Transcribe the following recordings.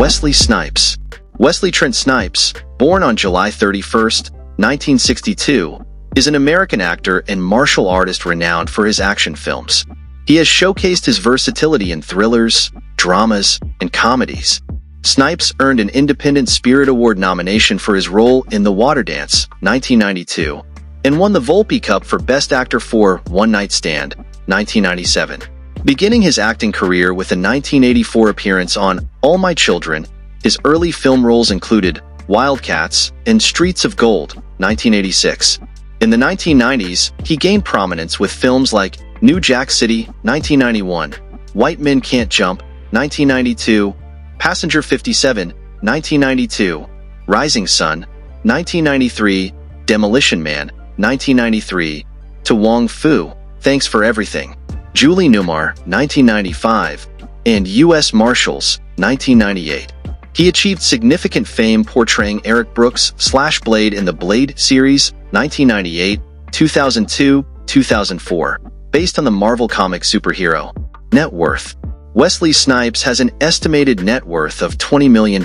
Wesley Snipes Wesley Trent Snipes, born on July 31, 1962, is an American actor and martial artist renowned for his action films. He has showcased his versatility in thrillers, dramas, and comedies. Snipes earned an Independent Spirit Award nomination for his role in The Waterdance, 1992, and won the Volpi Cup for Best Actor for One Night Stand, 1997. Beginning his acting career with a 1984 appearance on All My Children, his early film roles included Wildcats and Streets of Gold, 1986. In the 1990s, he gained prominence with films like New Jack City, 1991, White Men Can't Jump, 1992, Passenger 57, 1992, Rising Sun, 1993, Demolition Man, 1993, To Wong Foo, Thanks for Everything, Julie Newmar, 1995, and U.S. Marshals, 1998. He achieved significant fame portraying Eric Brooks slash Blade in the Blade series, 1998, 2002, 2004, based on the Marvel Comics superhero. Net worth Wesley Snipes has an estimated net worth of $20 million.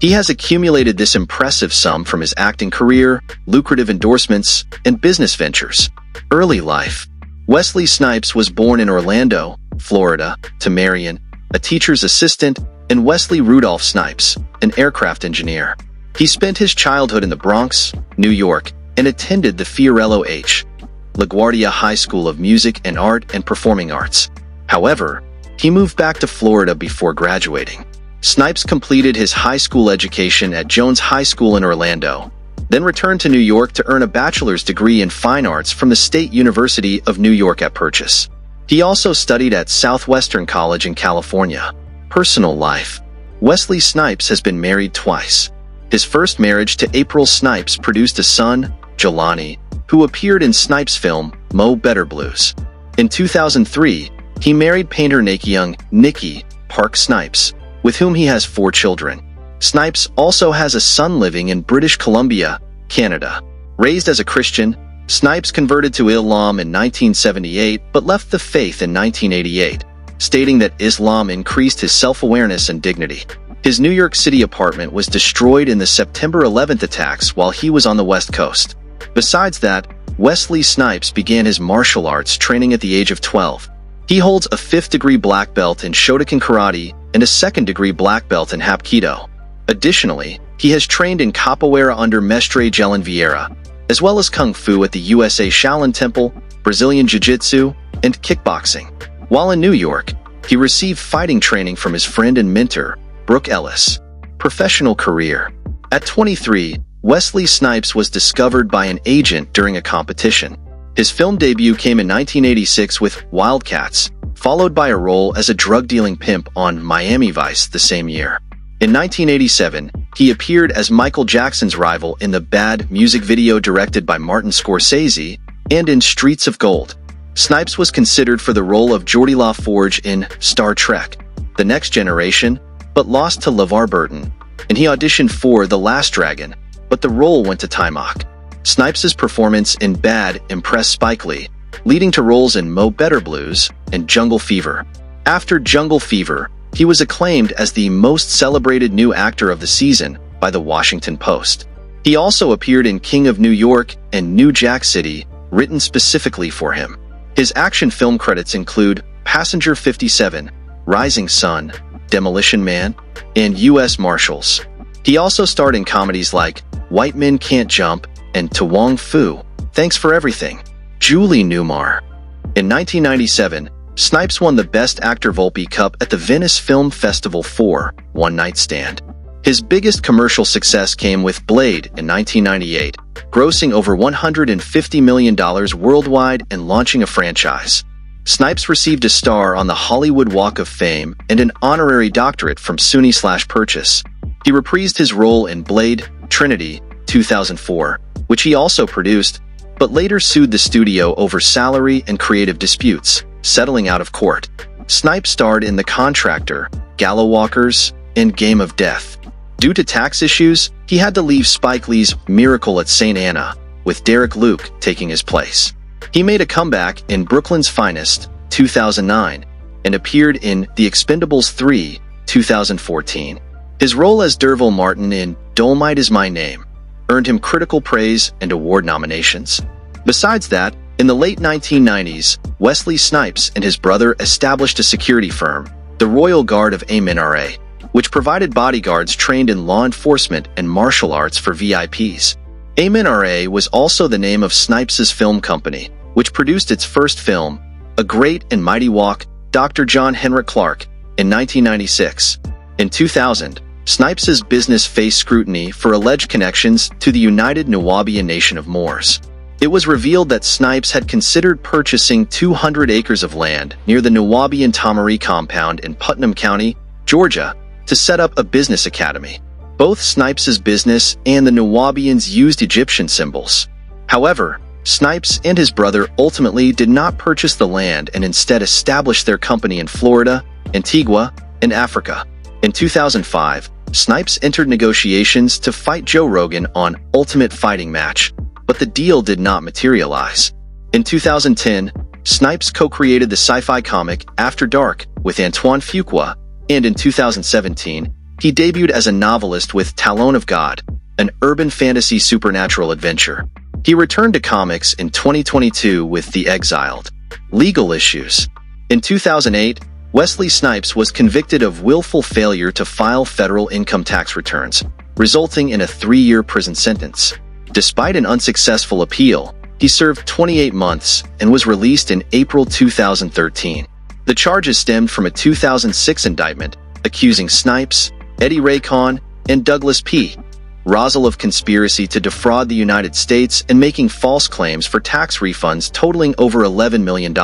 He has accumulated this impressive sum from his acting career, lucrative endorsements, and business ventures. Early life Wesley Snipes was born in Orlando, Florida, to Marion, a teacher's assistant, and Wesley Rudolph Snipes, an aircraft engineer. He spent his childhood in the Bronx, New York, and attended the Fiorello H. LaGuardia High School of Music and Art and Performing Arts. However, he moved back to Florida before graduating. Snipes completed his high school education at Jones High School in Orlando, then returned to New York to earn a bachelor's degree in fine arts from the State University of New York at Purchase. He also studied at Southwestern College in California. Personal life Wesley Snipes has been married twice. His first marriage to April Snipes produced a son, Jelani, who appeared in Snipes' film Mo Better Blues. In 2003, he married painter Young Nikki Park Snipes, with whom he has four children. Snipes also has a son living in British Columbia, Canada. Raised as a Christian, Snipes converted to Islam in 1978 but left the faith in 1988, stating that Islam increased his self-awareness and dignity. His New York City apartment was destroyed in the September 11th attacks while he was on the West Coast. Besides that, Wesley Snipes began his martial arts training at the age of 12. He holds a fifth-degree black belt in Shotokan Karate and a second-degree black belt in Hapkido. Additionally, he has trained in capoeira under Mestre Jelon Vieira, as well as Kung Fu at the USA Shaolin Temple, Brazilian Jiu-Jitsu, and kickboxing. While in New York, he received fighting training from his friend and mentor, Brooke Ellis. Professional career At 23, Wesley Snipes was discovered by an agent during a competition. His film debut came in 1986 with Wildcats, followed by a role as a drug-dealing pimp on Miami Vice the same year. In 1987, he appeared as Michael Jackson's rival in the Bad music video directed by Martin Scorsese and in Streets of Gold. Snipes was considered for the role of Geordi La Forge in Star Trek, The Next Generation, but lost to LeVar Burton, and he auditioned for The Last Dragon, but the role went to Taimak. Snipes' performance in Bad impressed Spike Lee, leading to roles in Mo Better Blues and Jungle Fever. After Jungle Fever, he was acclaimed as the most celebrated new actor of the season by the Washington Post. He also appeared in King of New York and New Jack City, written specifically for him. His action film credits include Passenger 57, Rising Sun, Demolition Man, and U.S. Marshals. He also starred in comedies like White Men Can't Jump and To Wong Foo, Thanks for Everything, Julie Newmar. In 1997, Snipes won the Best Actor Volpi Cup at the Venice Film Festival for One Night Stand. His biggest commercial success came with Blade in 1998, grossing over $150 million worldwide and launching a franchise. Snipes received a star on the Hollywood Walk of Fame and an honorary doctorate from SUNY slash Purchase. He reprised his role in Blade, Trinity, 2004, which he also produced, but later sued the studio over salary and creative disputes, settling out of court. Snipe starred in The Contractor, Gallowwalkers, and Game of Death. Due to tax issues, he had to leave Spike Lee's Miracle at St. Anna, with Derek Luke taking his place. He made a comeback in Brooklyn's Finest, 2009, and appeared in The Expendables 3, 2014. His role as D'Urville Martin in Dolemite is My Name earned him critical praise and award nominations. Besides that, in the late 1990s, Wesley Snipes and his brother established a security firm, the Royal Guard of Amen-Ra, which provided bodyguards trained in law enforcement and martial arts for VIPs. Amen-Ra was also the name of Snipes' film company, which produced its first film, A Great and Mighty Walk, Dr. John Henrik Clarke, in 1996. In 2000, Snipes' business faced scrutiny for alleged connections to the United Nuwaubian Nation of Moors. It was revealed that Snipes had considered purchasing 200 acres of land near the Nuwaubian Tama-Re compound in Putnam County, Georgia, to set up a business academy. Both Snipes' business and the Nuwaubians used Egyptian symbols. However, Snipes and his brother ultimately did not purchase the land and instead established their company in Florida, Antigua, and Africa. In 2005, Snipes entered negotiations to fight Joe Rogan on Ultimate Fighting Match, but the deal did not materialize. In 2010, Snipes co-created the sci-fi comic After Dark with Antoine Fuqua, and in 2017, he debuted as a novelist with Talon of God, an urban fantasy supernatural adventure. He returned to comics in 2022 with The Exiled. Legal issues. In 2008, Wesley Snipes was convicted of willful failure to file federal income tax returns, resulting in a three-year prison sentence. Despite an unsuccessful appeal, he served 28 months and was released in April 2013. The charges stemmed from a 2006 indictment accusing Snipes, Eddie Ray Kahn, and Douglas P. Rosile of conspiracy to defraud the United States and making false claims for tax refunds totaling over $11 million.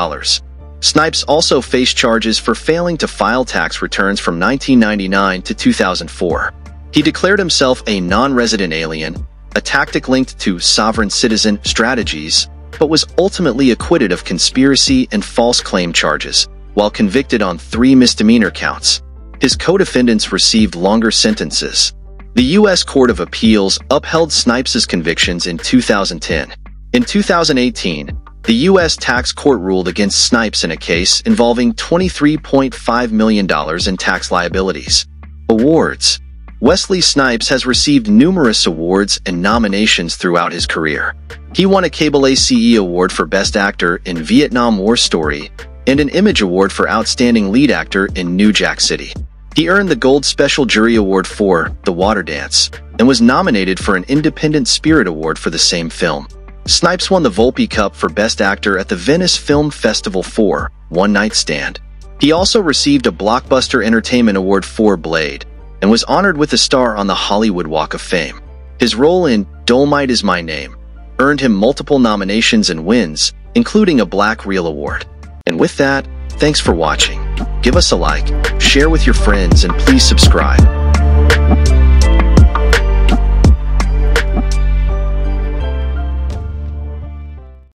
Snipes also faced charges for failing to file tax returns from 1999 to 2004. He declared himself a non-resident alien, a tactic linked to sovereign citizen strategies, but was ultimately acquitted of conspiracy and false claim charges, while convicted on three misdemeanor counts. His co-defendants received longer sentences. The U.S. Court of Appeals upheld Snipes' convictions in 2010. In 2018, the U.S. tax court ruled against Snipes in a case involving $23.5 million in tax liabilities. Awards Wesley Snipes has received numerous awards and nominations throughout his career. He won a Cable ACE Award for Best Actor in Vietnam War Story and an Image Award for Outstanding Lead Actor in New Jack City. He earned the Gold Special Jury Award for The Waterdance and was nominated for an Independent Spirit Award for the same film. Snipes won the Volpi Cup for Best Actor at the Venice Film Festival for One Night Stand. He also received a Blockbuster Entertainment Award for Blade and was honored with a star on the Hollywood Walk of Fame. His role in Dolemite is My Name earned him multiple nominations and wins, including a Black Reel Award. And with that, thanks for watching. Give us a like, share with your friends, and please subscribe.